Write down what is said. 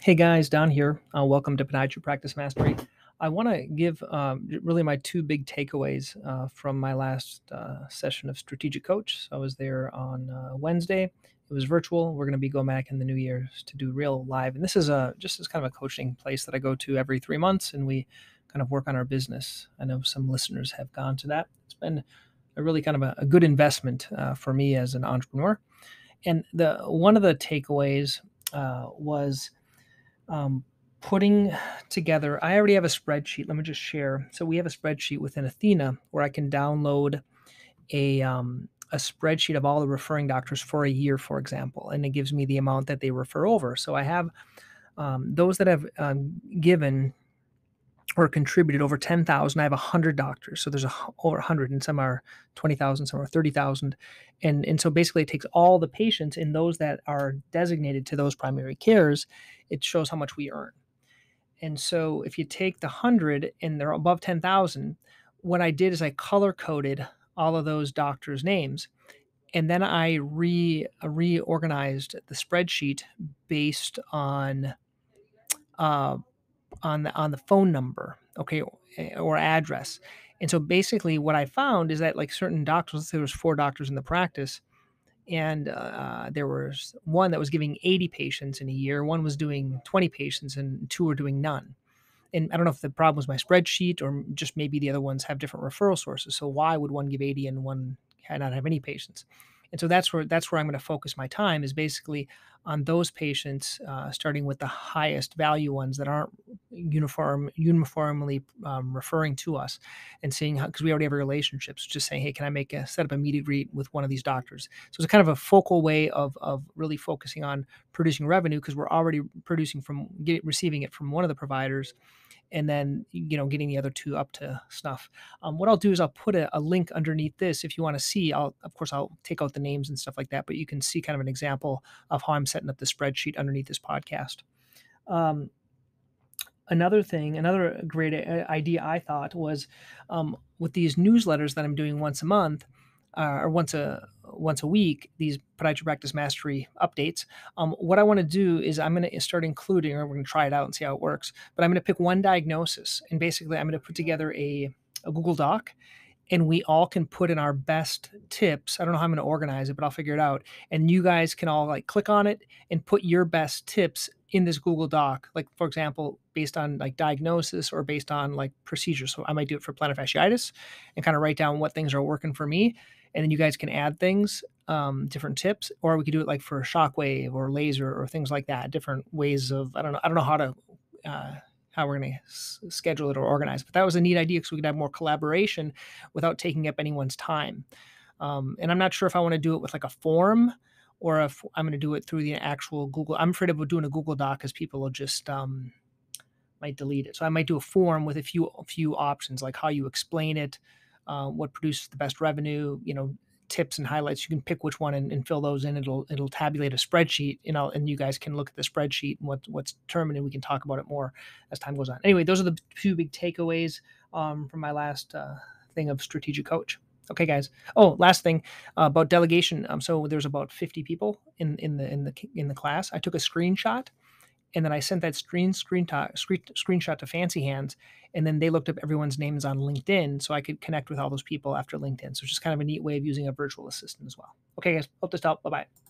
Hey guys, Don here. Uh, welcome to Podiatry Practice Mastery. I want to give um, really my two big takeaways uh, from my last uh, session of Strategic Coach. So I was there on uh, Wednesday. It was virtual. We're going to be going back in the new year to do real live. And this is a just as kind of a coaching place that I go to every three months, and we kind of work on our business. I know some listeners have gone to that. It's been a really kind of a, a good investment uh, for me as an entrepreneur. And the one of the takeaways uh, was um, putting together, I already have a spreadsheet. Let me just share. So we have a spreadsheet within Athena where I can download a, um, a spreadsheet of all the referring doctors for a year, for example, and it gives me the amount that they refer over. So I have um, those that have um, given or contributed over 10,000. I have 100 doctors. So there's a, over 100 and some are 20,000, some are 30,000. And, and so basically it takes all the patients and those that are designated to those primary cares, it shows how much we earn. And so if you take the 100 and they're above 10,000, what I did is I color coded all of those doctors' names. And then I re reorganized the spreadsheet based on uh, on the on the phone number, okay, eh, or address. And so basically, what I found is that like certain doctors, let's say there was four doctors in the practice, and uh, there was one that was giving 80 patients in a year, one was doing 20 patients, and two were doing none. And I don't know if the problem was my spreadsheet or just maybe the other ones have different referral sources. So why would one give 80 and one not have any patients? And so that's where that's where I'm going to focus my time is basically on those patients, uh, starting with the highest value ones that aren't uniform uniformly um, referring to us, and seeing how because we already have relationships, just saying, hey, can I make a set up a meet and greet with one of these doctors? So it's kind of a focal way of of really focusing on producing revenue because we're already producing from get, receiving it from one of the providers and then you know getting the other two up to snuff. Um, what i'll do is i'll put a, a link underneath this if you want to see. I'll of course i'll take out the names and stuff like that but you can see kind of an example of how i'm setting up the spreadsheet underneath this podcast. Um, another thing another great uh, idea i thought was um, with these newsletters that i'm doing once a month uh, or once a once a week these podiatry practice mastery updates. Um, what I want to do is I'm going to start including, or we're going to try it out and see how it works. But I'm going to pick one diagnosis, and basically I'm going to put together a, a Google Doc, and we all can put in our best tips. I don't know how I'm going to organize it, but I'll figure it out. And you guys can all like click on it and put your best tips in this Google Doc. Like for example, based on like diagnosis or based on like procedures. So I might do it for plantar fasciitis and kind of write down what things are working for me and then you guys can add things, um, different tips, or we could do it like for shockwave or laser or things like that. Different ways of I don't know I don't know how to uh, how we're going to s- schedule it or organize. But that was a neat idea because we could have more collaboration without taking up anyone's time. Um, and I'm not sure if I want to do it with like a form or if I'm going to do it through the actual Google. I'm afraid of doing a Google Doc because people will just um, might delete it. So I might do a form with a few a few options like how you explain it, uh, what produces the best revenue, you know, tips and highlights. You can pick which one and, and, fill those in. It'll it'll tabulate a spreadsheet, you know, and you guys can look at the spreadsheet and what what's determined, and we can talk about it more as time goes on. Anyway, those are the two big takeaways um, from my last uh, thing of strategic coach. Okay, guys. Oh, last thing uh, about delegation. Um, so there's about 50 people in in the in the in the class. I took a screenshot and then I sent that screen screen, to, screen screenshot to Fancy Hands, and then they looked up everyone's names on LinkedIn, so I could connect with all those people after LinkedIn. So it's just kind of a neat way of using a virtual assistant as well. Okay, guys, hope this helped. Bye bye.